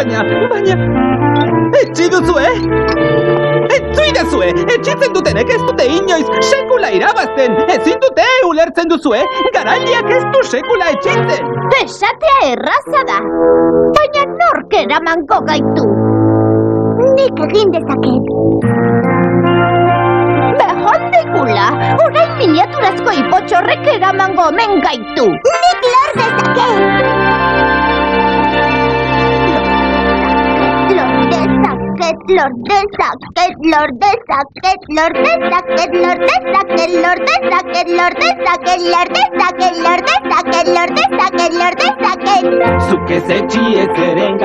baina, baina... Etxi duzu, eh? Etzui dezue, etxitzen dutenek ez dute inoiz sekula irabazten, ezin dute ulertzen duzu, eh? Garaileak ez du sekula etxitzen. Esatea erraza da. Baina nork eramango gaitu. Nik egin dezaket. Behondikula, orain miniaturazko ipotxorrek eramango omen gaitu. Nik lor dezaket, lor dezaket, lor dezaket, lor dezaket, lor dezaket. Zuk ez etxi ez eren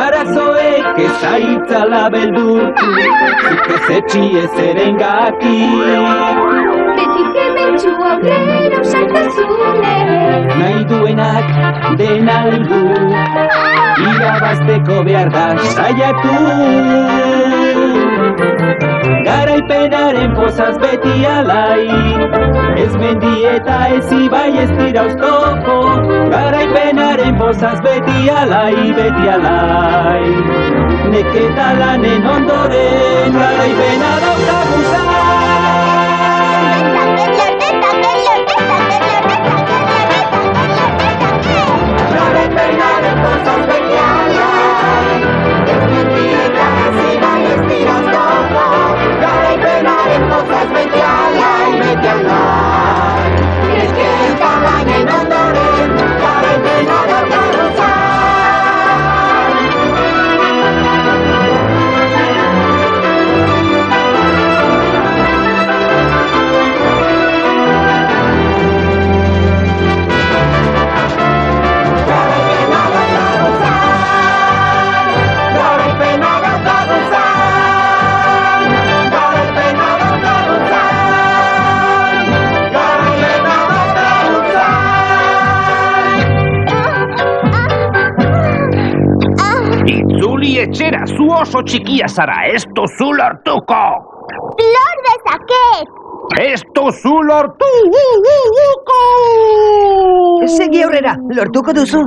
arazoek ez aitzala beldurtu. Zuk ez etxi ez eren Betik hementxu aurrera usaltazune Nahi duenak den aldu Irabazteko behar da saiatu Garaipenaren pozaz beti alai Ez mendi eta ez ibai ez dira oztopo Garaipenaren pozaz beti alai, beti alai Neketa lanen ondoren Garaipena daukagu ranchera, su oso chiquilla Sara, esto su lortuco. ¡Flor de saquet! Esto su lortuco. Segi aurrera, lortuko duzu.